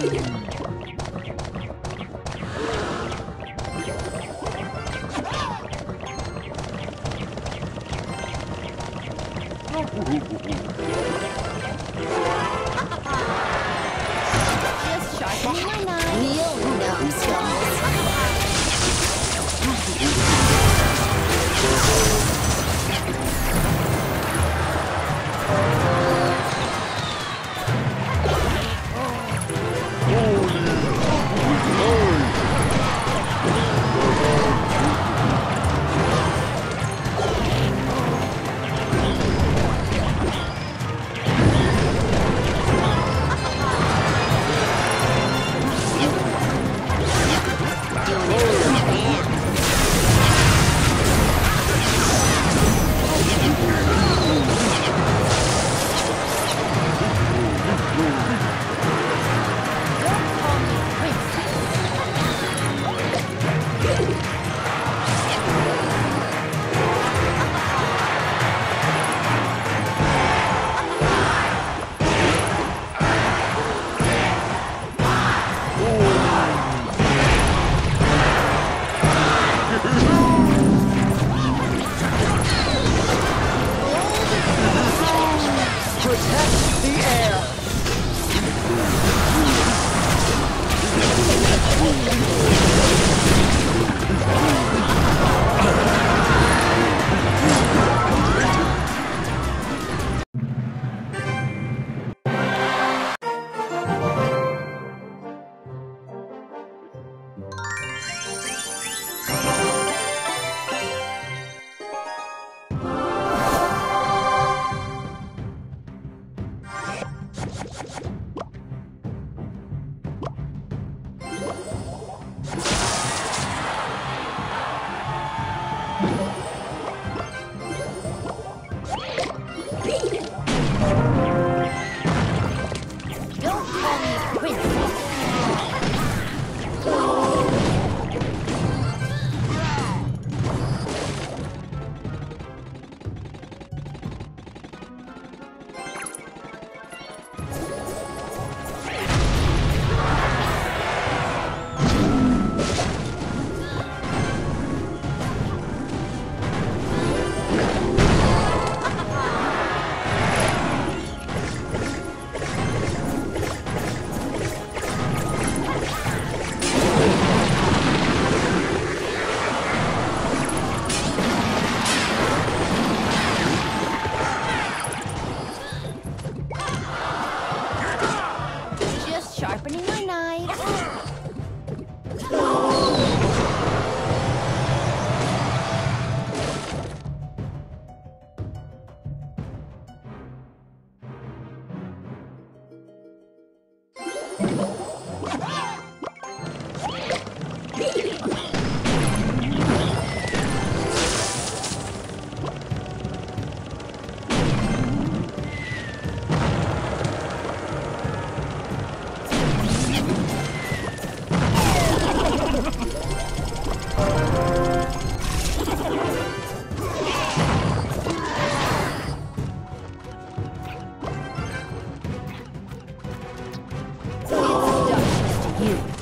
Just Protect the air. you.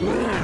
Yeah.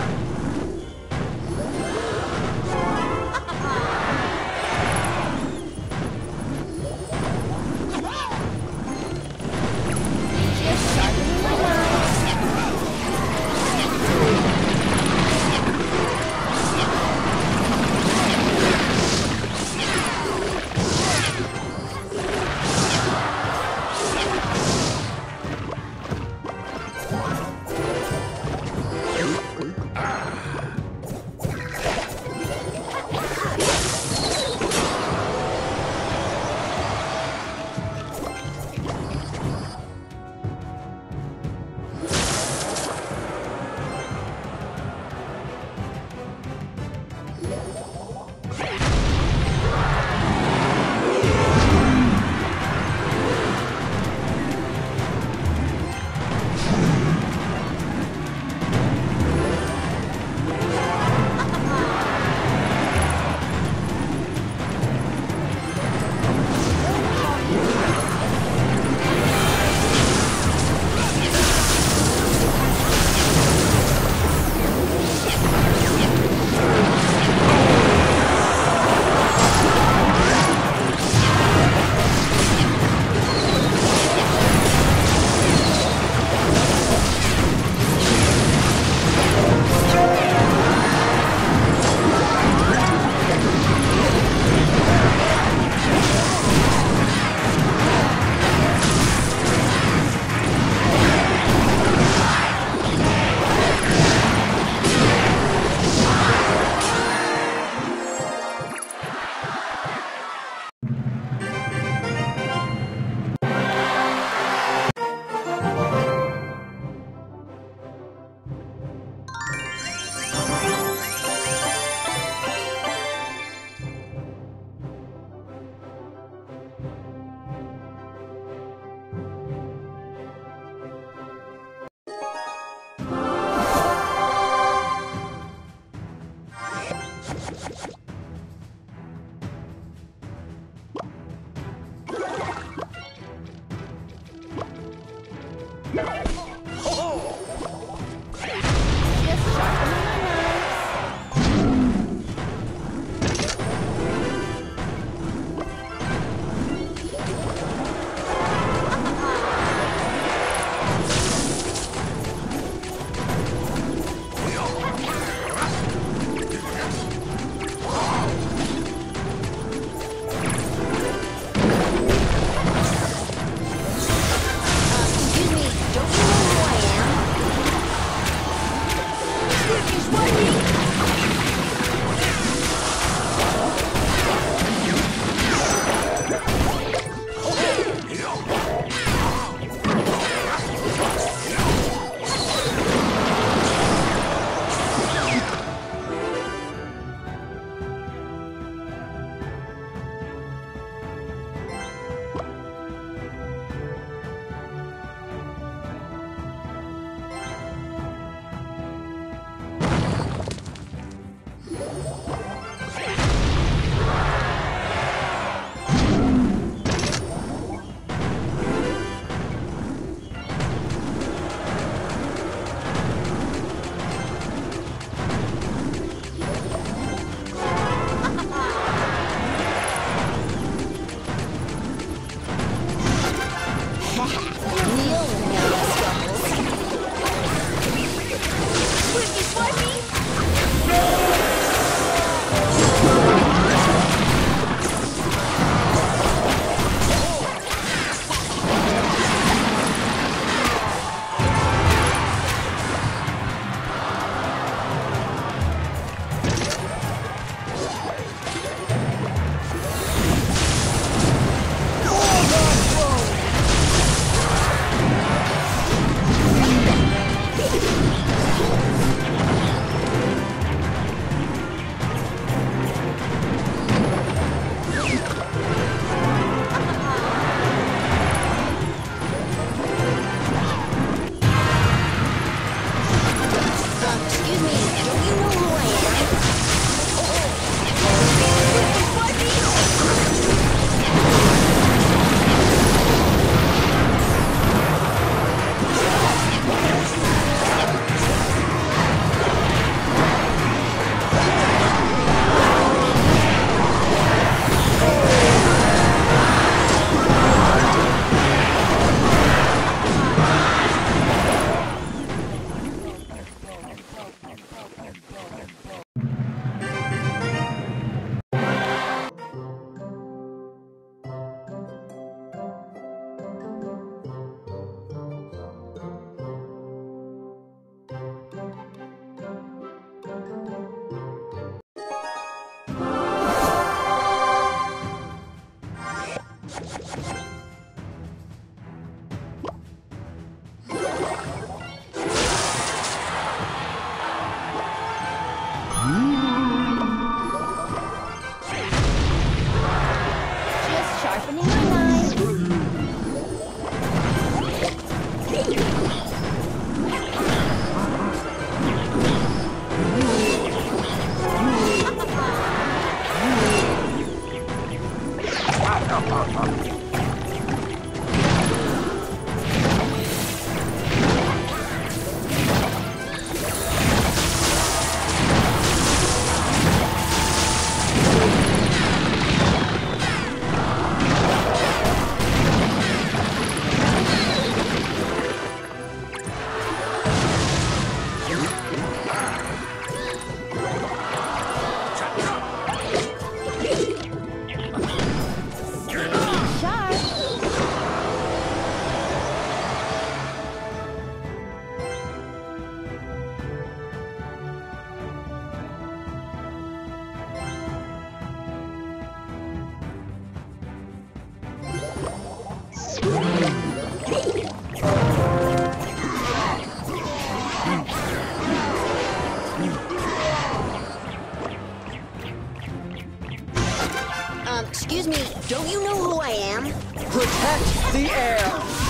Don't you know who I am? Protect the air!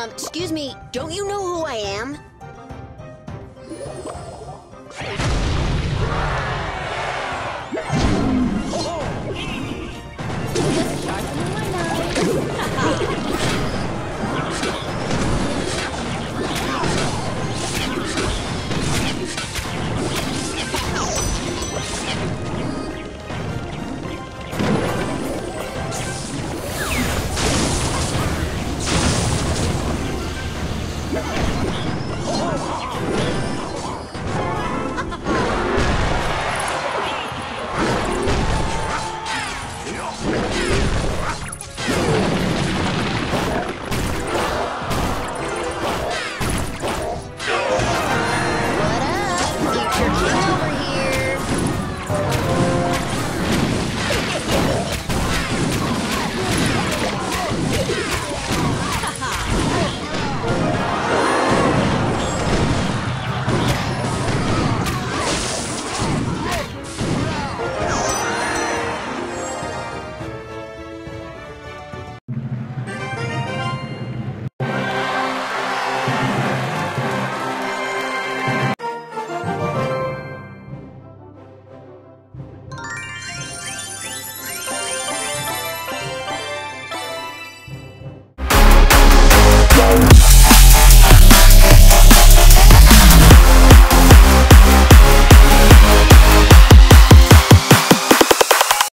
Um, excuse me, don't you know who I am?